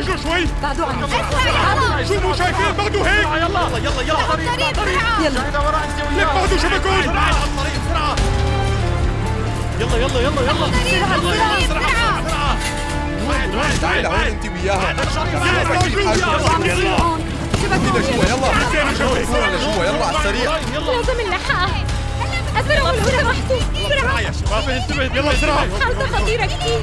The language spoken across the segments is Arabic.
استعجلوا شوي بعدوا عني شو مو شايفين بعدوا هيك يلا يلا يلا طريق بسرعة يلا ليك بعدوا شبكون بسرعة على الطريق بسرعة يلا يلا يلا يلا طريق بسرعة بسرعة بسرعة واحد واحد تعال لهون انت وياها يلا زين شوي كورة لجوا يلا على السريع لازم نلحقها أسرعوا لو سمحتوا بسرعة يا شباب انتبه يلا بسرعة حالتها خطيرة كثير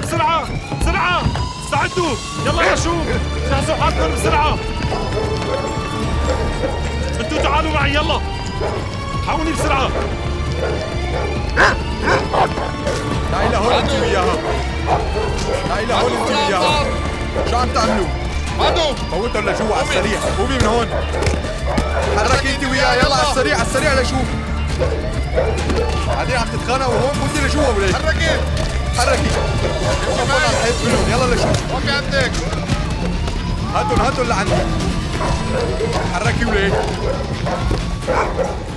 بسرعة بسرعة بسرعة. استعدوا. يلا يا شو جهزوا حالكم بسرعة. أنتوا تعالوا معي يلا. حاولي بسرعة. تعال لهون انت وياها تعال لهون انت وياها شو عم تعملوا؟ بعدوا فوتهم لجوا على السريع. قومي من هون. حركي أنت وياها يلا على السريع على السريع لشوف بعدين عم تتخانقوا هون فوتي لجوا وليش؟ حركي حركي. شوفوا على الحيط منهم يلا لشوف وقفي عندك. هاتهم هاتهم لعندي حركي وليش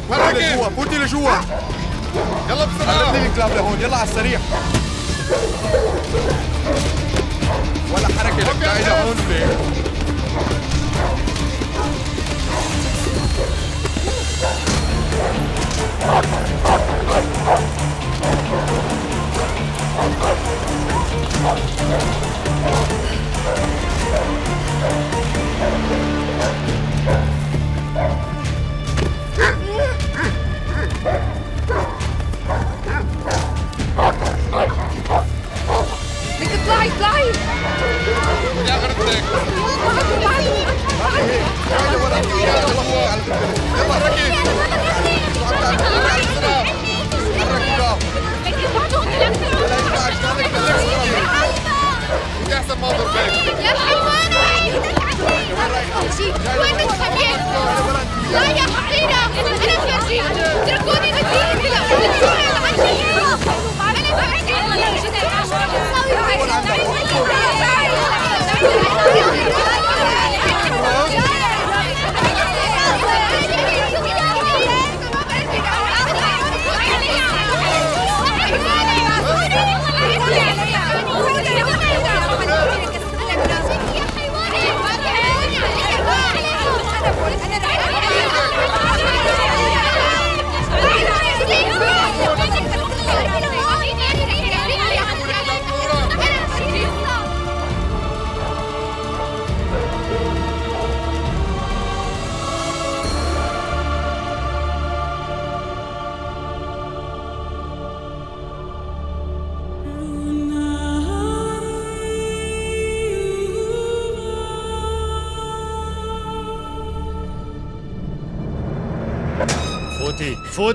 فوتي حركي. لجوا فوتي لجوا. يلا بسرعة قربني الكلاب لهون. يلا على السريع. ولا حركة لك تعي لهون وليش بدك Fly, fly!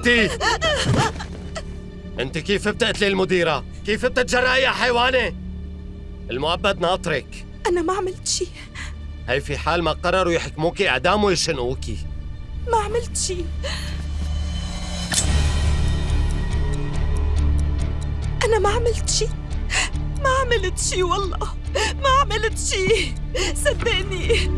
فوتي انت كيف بتقتلي المديرة؟ كيف بتتجرأي يا حيوانة؟ المؤبد ناطرك. أنا ما عملت شيء. هي في حال ما قرروا يحكموكي اعدام ويشنقوكي ما عملت شيء. أنا ما عملت شيء. ما عملت شيء والله. ما عملت شيء. صدقني.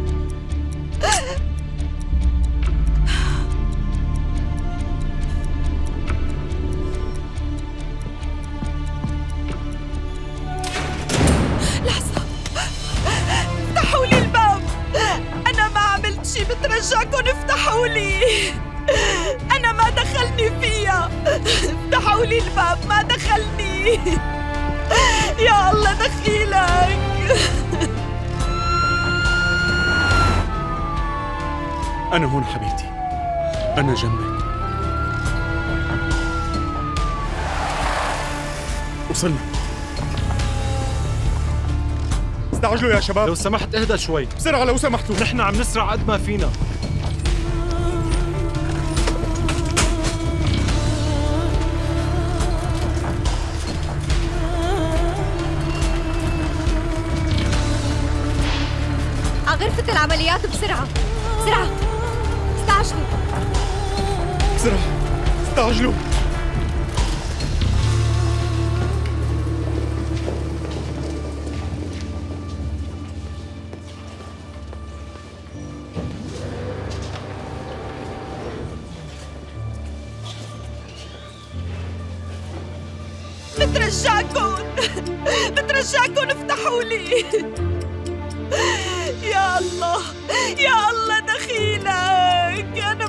لي الباب ما دخلني. يا الله دخيلك. أنا هون حبيبتي. أنا جنبك. وصلنا. استعجلوا يا شباب. لو سمحت اهدى شوي. بسرعة لو سمحتوا. نحن عم نسرع قد ما فينا. مقطع بترجاكم بترجاكم افتحوا لي. يا الله يا الله دخيلك. أنا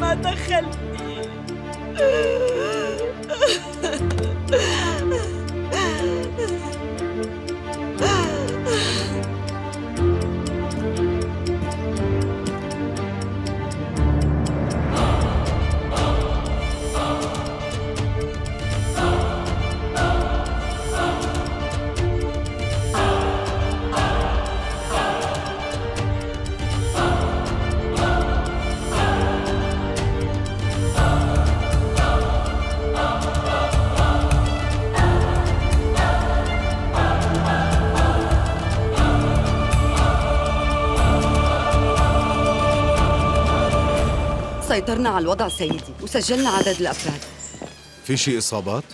ما دخلني سيطرنا على الوضع سيدي وسجلنا عدد الأفراد في شي إصابات؟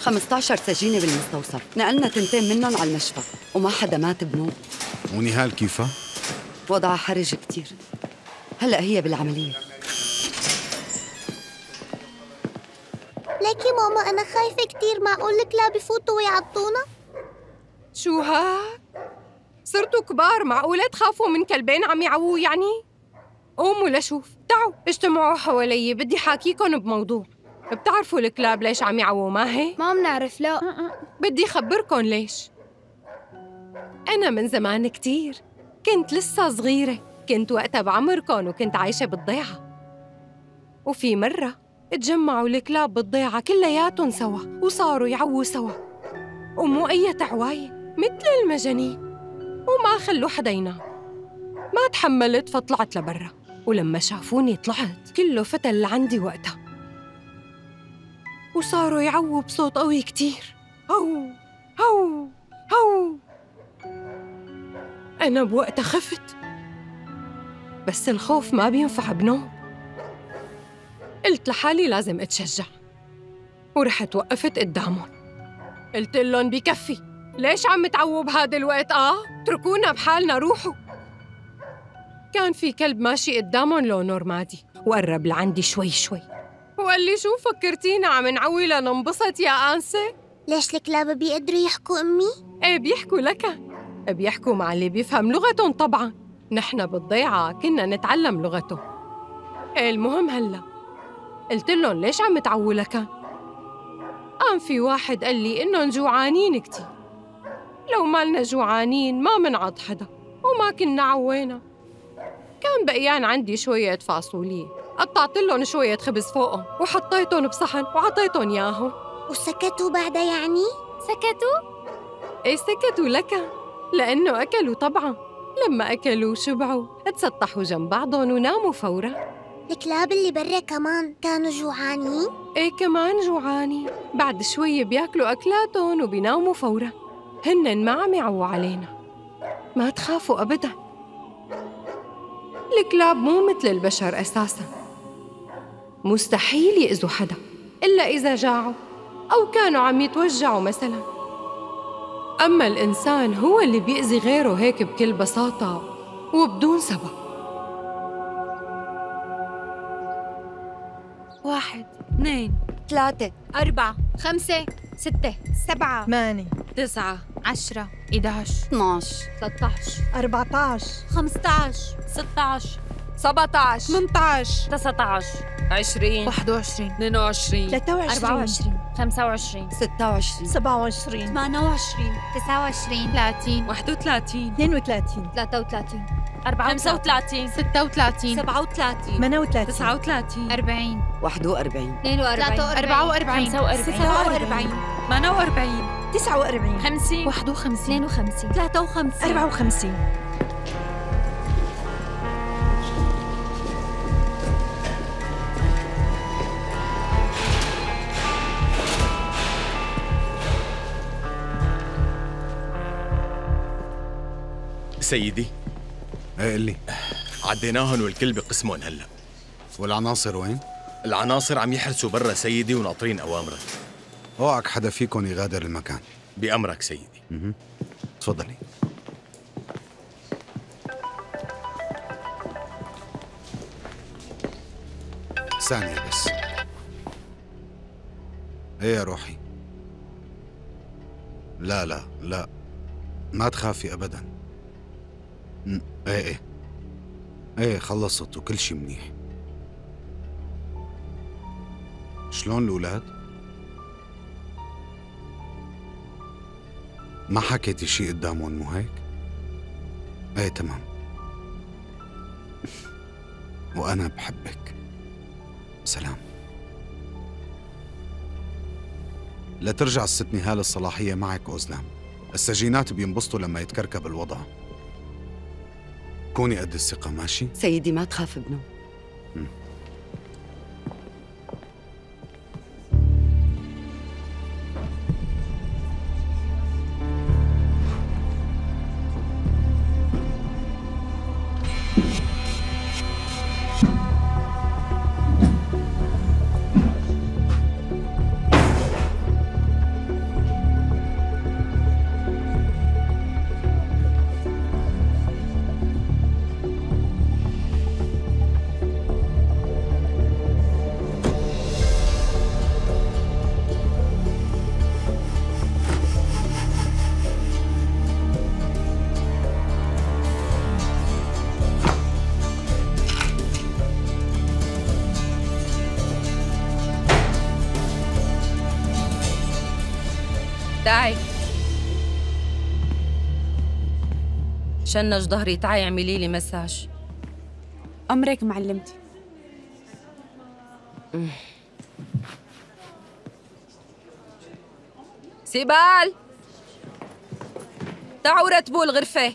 15 سجينة بالمستوصف نقلنا تنتين منهم على المشفى وما حدا مات بنوب ونهال كيفها؟ وضعها حرج كتير هلأ هي بالعملية ليكي ماما أنا خايفة كتير معقول الكلاب يفوتوا ويعضونا؟ شو هاد؟ صرتوا كبار معقولة تخافوا من كلبين عم يعووا يعني؟ قوموا لشوف. تعوا اجتمعوا حوالي. بدي حاكيكن بموضوع. بتعرفوا الكلاب ليش عم يعووا ما هي؟ ما بنعرف لا. بدي خبركن ليش. أنا من زمان كتير كنت لسه صغيرة. كنت وقتها بعمركن وكنت عايشة بالضيعة. وفي مرة اتجمعوا الكلاب بالضيعة كلياتن سوا وصاروا يعووا سوا. ومو أي تعواية مثل المجانين. وما خلوا حدا ينام ما تحملت فطلعت لبرا. ولما شافوني طلعت كله فتل لعندي وقتها. وصاروا يعووا بصوت قوي كتير. هو هو هو. أنا بوقتها خفت. بس الخوف ما بينفع بنوم. قلت لحالي لازم أتشجع. ورحت وقفت قدامهم. قلت لهم بكفي ليش عم تعووا بهذا الوقت؟ آه؟ اتركونا بحالنا روحوا. كان في كلب ماشي قدامهم لونه رمادي. وقرب لعندي شوي شوي. وقال لي شو فكرتينا عم نعوي لننبسط يا آنسة؟ ليش الكلاب بيقدروا يحكوا أمي؟ إيه بيحكوا لك. بيحكوا مع اللي بيفهم لغتهم طبعا. نحن بالضيعة كنا نتعلم لغته إيه المهم هلا. قلت لهم ليش عم تعووا لك؟ قام في واحد قال لي إنهم جوعانين كتير. لو مالنا جوعانين ما منعض حدا. وما كنا عوينا. كان بقيان عندي شوية فاصولية قطعت لهم شوية خبز فوقهم وحطيتهم بصحن وعطيتهم ياهم وسكتوا بعدها يعني؟ سكتوا؟ إيه سكتوا لك؟ لأنه أكلوا طبعا. لما أكلوا وشبعوا اتسطحوا جنب بعضهم وناموا فورا. الكلاب اللي برا كمان كانوا جوعانين؟ إيه كمان جوعانين بعد شوي بياكلوا أكلاتهم وبيناموا فورا. هن ما عم يعووا علينا. ما تخافوا أبدا. الكلاب مو مثل البشر أساسا. مستحيل يأذوا حدا إلا إذا جاعوا أو كانوا عم يتوجعوا مثلا. أما الإنسان هو اللي بيأذي غيره هيك بكل بساطة وبدون سبب. واحد اثنين ثلاثة أربعة خمسة. ستة سبعة ثمانية تسعة عشرة 11 12 13 14 15 16 17 18 19 20 21 22 23 24 25 26 27 28 29 30 31 32 33 35 36 37 38 39 40 41 42 44 46 48 49 50 51 52 53 54 سيدي. إيه قل لي. عديناهن والكل بقسمهم هلا. والعناصر وين؟ العناصر عم يحرسوا برا سيدي وناطرين اوامرك أوعك حدا فيكم يغادر المكان. بأمرك سيدي. تفضلي. ثانية بس. إيه يا روحي؟ لا لا لا. ما تخافي ابدا. إيه إيه. إيه خلصت وكل شي منيح. شلون الأولاد؟ ما حكيتي شي قدامهم مو هيك؟ إيه تمام. وأنا بحبك. سلام. لا ترجع الست نهال الصلاحية معك أوزلام. السجينات بينبسطوا لما يتكركب الوضع. كوني قد الثقة ماشي؟ سيدي ما تخاف ابنه. شنج ظهري تعي اعملي لي مساج. أمرك معلمتي. سيبال! تعوا رتبوا الغرفة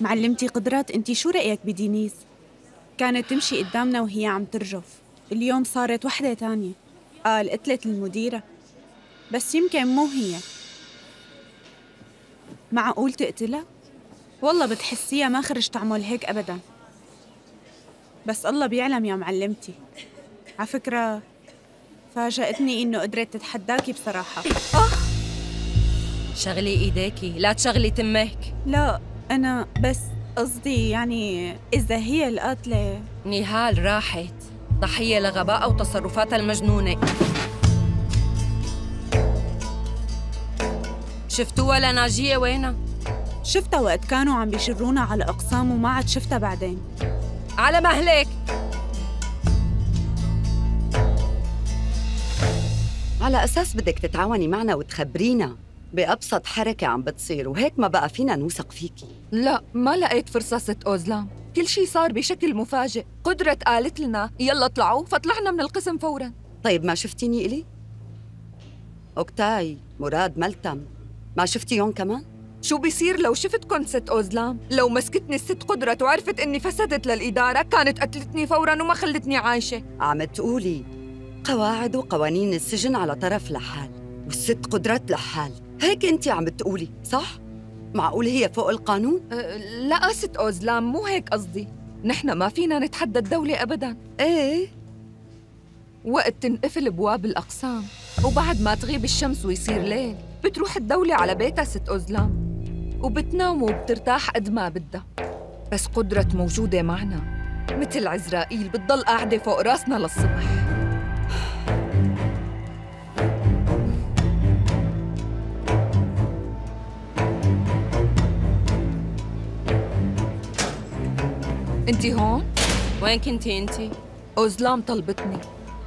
معلمتي قدرات انتي شو رأيك بدينيس؟ كانت تمشي قدامنا وهي عم ترجف. اليوم صارت وحدة تانية. قال قتلت المديرة. بس يمكن مو هي. معقول تقتلها؟ والله بتحسيها ما خرج تعمل هيك أبدا. بس الله بيعلم يا معلمتي. على فكرة فاجأتني إنه قدرت تتحداكي بصراحة. شغلي إيديكي لا تشغلي تمك. لا أنا بس قصدي يعني إذا هي القاتلة. نهال راحت. ضحية لغباء وتصرفاتها المجنونة. شفتوها لناجية وينها؟ شفتها وقت كانوا عم بيشرونا على أقسام وما عاد شفتها بعدين. على مهلك. على أساس بدك تتعاوني معنا وتخبرينا بأبسط حركة عم بتصير وهيك ما بقى فينا نوثق فيكي لا ما لقيت فرصة ست أوزلام كل شي صار بشكل مفاجئ. قدرة قالت لنا يلا اطلعوا فطلعنا من القسم فوراً. طيب ما شفتيني إلي؟ أوكتاي مراد ملتم. ما شفتيهم كمان؟ شو بيصير لو شفتكن ست أوزلام؟ لو مسكتني الست قدرة وعرفت إني فسدت للإدارة كانت قتلتني فوراً وما خلتني عايشة عم تقولي قواعد وقوانين السجن على طرف لحال والست قدرات لحال هيك انت عم تقولي صح؟ معقول هي فوق القانون؟ أه لا ست أوزلام مو هيك قصدي نحن ما فينا نتحدى الدولة أبداً إيه وقت تنقفل بواب الأقسام وبعد ما تغيب الشمس ويصير ليل بتروح الدولة على بيتها ست أوزلام وبتنام وبترتاح قد ما بدها. بس قدرة موجودة معنا مثل عزرائيل بتضل قاعدة فوق راسنا للصبح. انتي هون؟ وين كنتي انتي؟ أوزلام طلبتني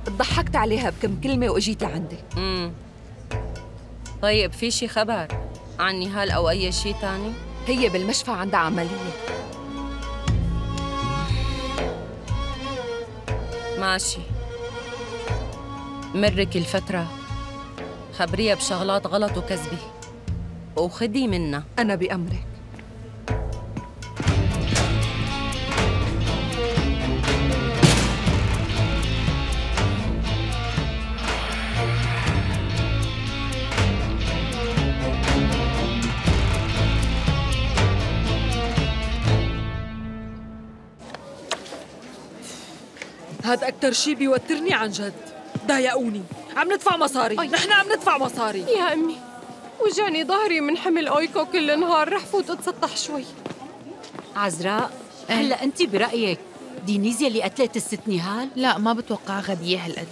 ضحكت عليها بكم كلمة وأجيت لعندك امم طيب في شي خبر عن نهال أو أي شي تاني؟ هي بالمشفى عندها عملية. ماشي. مرك الفترة. خبريها بشغلات غلط وكذبة وخدي منا. أنا بأمرك. هذا أكتر شي بيوترني عن جد. ضايقوني. عم ندفع مصاري. أي. نحن عم ندفع مصاري. يا أمي وجعني ظهري من حمل أويكو كل نهار. رح فوت أتسطح شوي. عزراء هلا أنت برأيك دينيز يلي قتلت الست نهال؟ لا ما بتوقع غبية هالقد.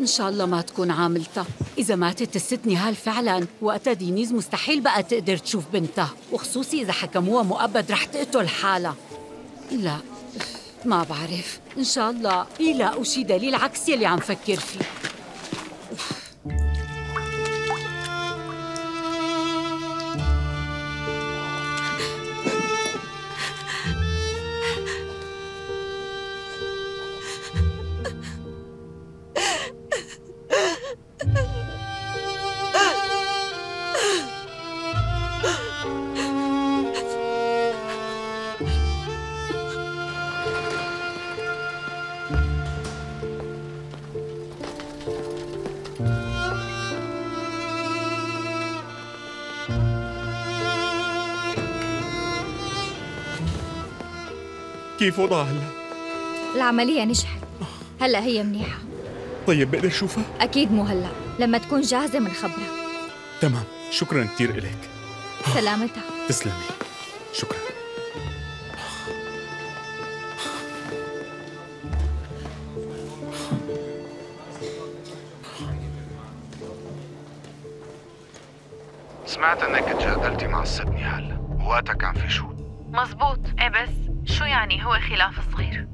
إن شاء الله ما تكون عاملتها. إذا ماتت الست نهال فعلا وقتها دينيز مستحيل بقى تقدر تشوف بنتها وخصوصي إذا حكموها مؤبد رح تقتل حالها. لا. ما بعرف. إن شاء الله يلاقوا شي دليل عكس يلي عم فكر فيه. كيف وضعها هلا؟ العملية نجحت. هلا هي منيحة. طيب بقدر أشوفها؟ أكيد مو هلا لما تكون جاهزة منخبرها تمام شكرا كثير إلك. سلامتها. تسلمي. شكرا. سمعت إنك تجادلتي مع الست نهال وقتها كان في شو؟ مزبوط إيه بس. شو يعني هو خلاف صغير؟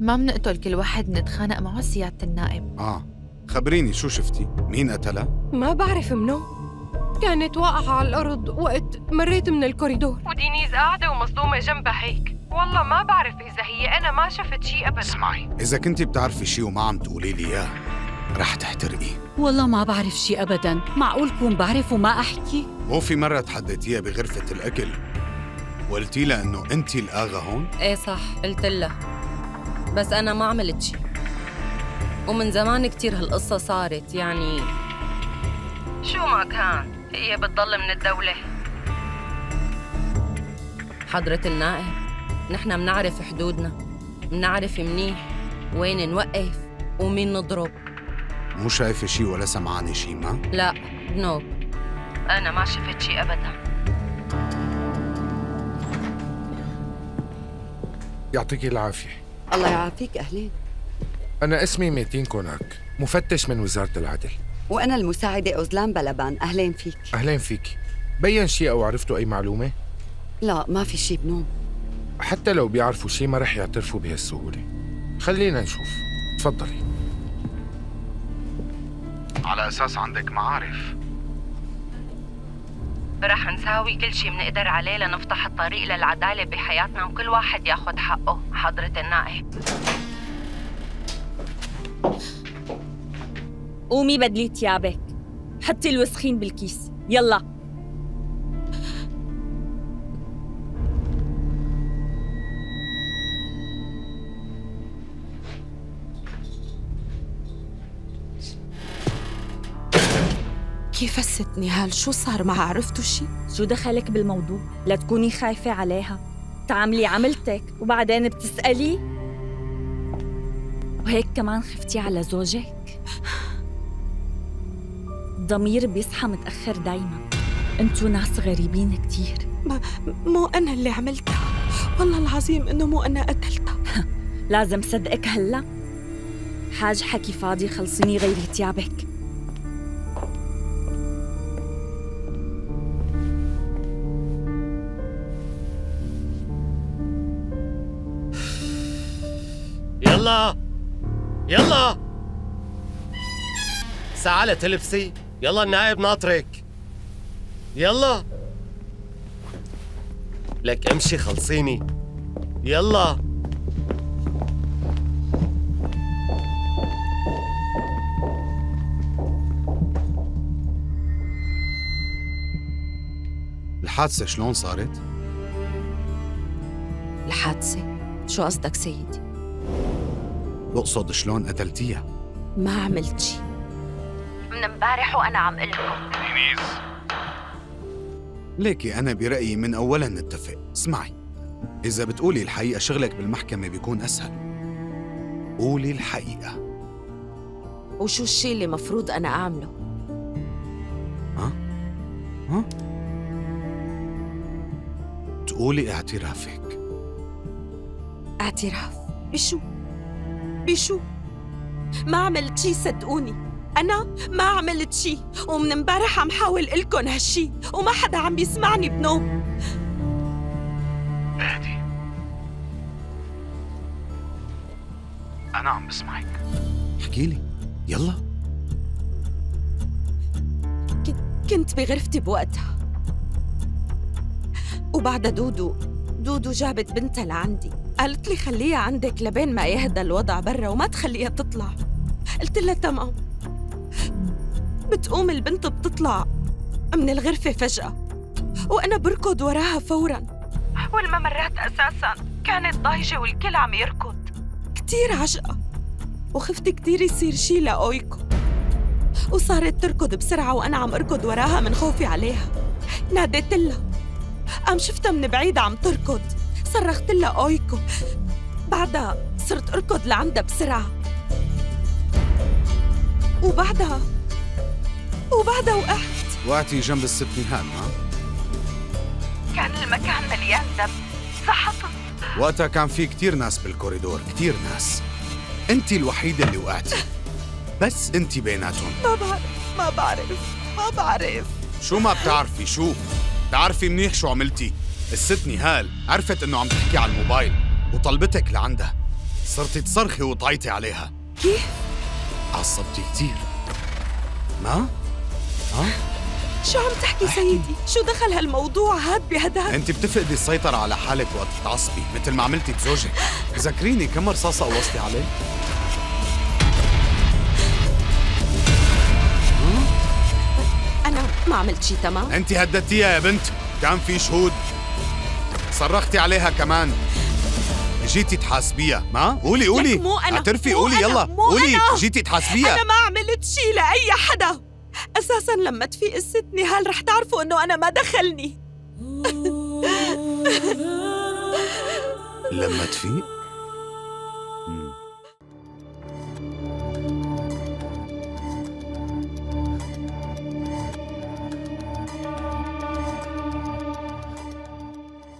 ما بنقتل كل واحد نتخانق معه سيادة النائب. آه خبريني شو شفتي؟ مين قتلها؟ ما بعرف منو. كانت واقعة على الأرض وقت مريت من الكوريدور. ودينيز قاعدة ومصدومة جنبها هيك. والله ما بعرف إذا هي أنا ما شفت شيء أبدا. اسمعي إذا كنتي بتعرفي شي وما عم تقولي لي إياه رح تحترقي. والله ما بعرف شي أبدا. معقول كون بعرف وما أحكي؟ مو في مرة تحديتيها بغرفة الأكل. وقلتي لها إنه أنت الآغا هون؟ إيه صح قلت لها. بس أنا ما عملت شي. ومن زمان كتير هالقصة صارت يعني. شو ما كان هي بتضل من الدولة. حضرة النائب نحن منعرف حدودنا. منعرف منيح وين نوقف ومين نضرب. مو شايفة شي ولا سمعانة شي ما؟ لا بنوب أنا ما شفت شي أبدا. يعطيك العافية. الله يعافيك أهلين. أنا اسمي ميتين كوناك مفتش من وزارة العدل. وأنا المساعدة أوزلان بلبان أهلين فيك. أهلين فيك. بين شيء أو عرفتوا أي معلومة؟ لا ما في شي بنوم. حتى لو بيعرفوا شيء ما رح يعترفوا بهالسهولة. خلينا نشوف. تفضلي. على أساس عندك معارف. رح نساوي كل شي منقدر عليه لنفتح الطريق للعدالة بحياتنا وكل واحد ياخد حقه حضرة النائب. قومي بدلي ثيابك. حطي الوسخين بالكيس. يلا. كيف الست نهال شو صار معها؟ عرفتوا شي؟ شو دخلك بالموضوع؟ لا تكوني خايفة عليها. تعملي عملتك وبعدين بتسألي؟ وهيك كمان خفتي على زوجك؟ الضمير بيصحى متأخر دايما. انتو ناس غريبين كتير. ما مو أنا اللي عملتها. والله العظيم إنه مو أنا قتلتها. لازم صدقك هلا. حاج حكي فاضي خلصيني غيري ثيابك يلا. يلا. ساعة تلبسي يلا النائب ناطرك. يلا. لك امشي خلصيني. يلا. الحادثة شلون صارت؟ الحادثة؟ شو قصدك سيدي؟ بقصد شلون قتلتيها؟ ما عملت شي. من امبارح وأنا عم قلكم دينيز ليكي أنا برأيي من أولا نتفق. اسمعي إذا بتقولي الحقيقة شغلك بالمحكمة بيكون أسهل. قولي الحقيقة. وشو الشي اللي مفروض أنا أعمله؟ ها؟ ها؟ تقولي اعترافك. اعتراف. بشو؟ بشو؟ ما عملت شي صدقوني. أنا ما عملت شي ومن امبارح عم حاول إلكن هالشي وما حدا عم بيسمعني بنوم. اهدي أنا عم بسمعك. احكي لي. يلا. كنت بغرفتي بوقتها. وبعدها دودو دودو جابت بنتها لعندي. قالت لي خليها عندك لبين ما يهدى الوضع برا وما تخليها تطلع. قلت لها تمام. بتقوم البنت بتطلع من الغرفة فجأة. وأنا بركض وراها فورا. والممرات أساسا كانت ضايجة والكل عم يركض. كتير عجقة. وخفت كتير يصير شي لأويكو. وصارت تركض بسرعة وأنا عم أركض وراها من خوفي عليها. ناديت لها. قام شفتها من بعيد عم تركض؟ صرخت لها أويكو. بعدها صرت أركض لعندها بسرعة. وبعدها وبعدها وقعت. وقعتي جنب الست نهال ها؟ كان المكان مليان دم. سحطت وقتها كان في كتير ناس بالكوريدور كتير ناس. انت الوحيدة اللي وقعتي. بس انت بيناتهم. ما بعرف ما بعرف ما بعرف. شو ما بتعرفي شو؟ بتعرفي منيح شو عملتي الست نهال عرفت إنه عم تحكي على الموبايل وطلبتك لعندها صرتي تصرخي وطعيتي عليها كيف؟ عصبتي كتير ما؟ ها؟ شو عم تحكي سيدي؟ شو دخل هالموضوع هاد بهداك؟ أنت بتفقدي السيطرة على حالك وقت تتعصبي مثل ما عملتي بزوجك ذكريني كم رصاصة قوصتي عليه؟ ما عملت شي تمام؟ أنت هددتيها يا بنت. كان في شهود. صرختي عليها كمان. جيتي تحاسبيها ما؟ قولي قولي. مو أنا. اعترفي مو قولي أنا. يلا. مو قولي أنا. جيتي تحاسبيها. أنا ما عملت شي لأي حدا. أساسا لما تفيق الست نهال رح تعرفوا إنه أنا ما دخلني؟ لما تفيق.